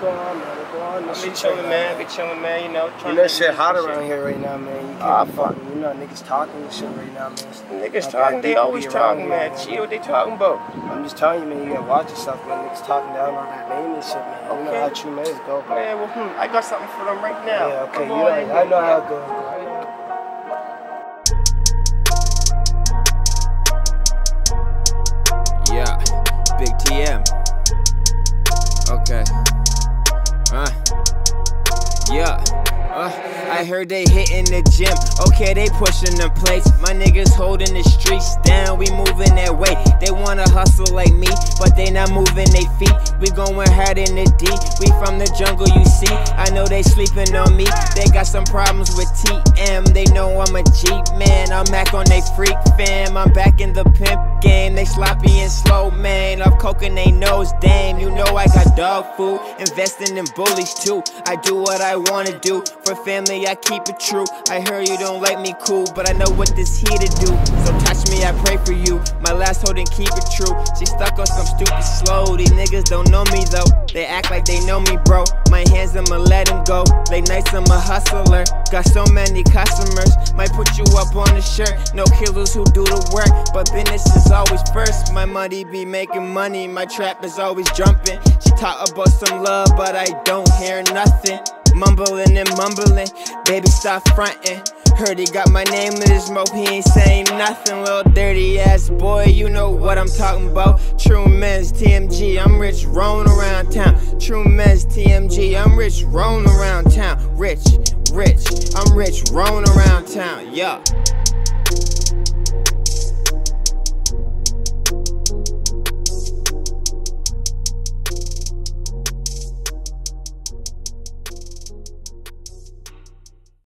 going on, man? What's going on? I This be shit chilling, right man. now. Be chilling, man. You know, You know to shit hot shit. around here right now, man. You can't Ah, be fuck. fucking, you know, niggas talking and shit right now, man. Niggas Like, talking, they always talking, here, man. Chill, what they talking about? I'm just telling you, man, you gotta watch yourself, man. Niggas talking down on that name and shit, man. You know how TrueMenz go, bro. Man, well, hmm, I got something for them right now. Yeah, okay, Come you on know, in I here. know how it goes, bro. I know. Yeah, Big TM. Okay. Yeah. Uh, I heard they hitting the gym. Okay, they pushing the plates. My niggas holding the streets down. We moving that way. They wanna hustle like me, but they not moving they feet. We going hard in the D. We from the jungle, you see. I know they sleeping on me. They got some problems with TM. They know I'm a Jeep man. I'm back on they freak fam. I'm back in the pimp game. They sloppy and slow, man. Coke and they nose, damn. You know I got dog food. Investing in bullies too. I do what I wanna do. For family, I keep it true. I heard you don't like me cool, but I know what this here to do. So touch me, I pray for you. My last holding, keep it true. She stuck on some stupid slow. These niggas don't know me though. They act like they know me, bro. My hands, I'ma let them go. Late nights, I'm a hustler. Got so many customers. Might put you up on a shirt. No killers who do the work, but business is always first. My money be making money. My trap is always jumping. She talk about some love, but I don't hear nothing. Mumbling and mumbling, baby stop fronting. Heard he got my name in his mouth, he ain't saying nothing. Little dirty ass boy, you know what I'm talking about. TrueMenz TMG, I'm rich, rolling around town. TrueMenz TMG, I'm rich, rolling around town. Rich, rich, I'm rich, rolling around town, yeah.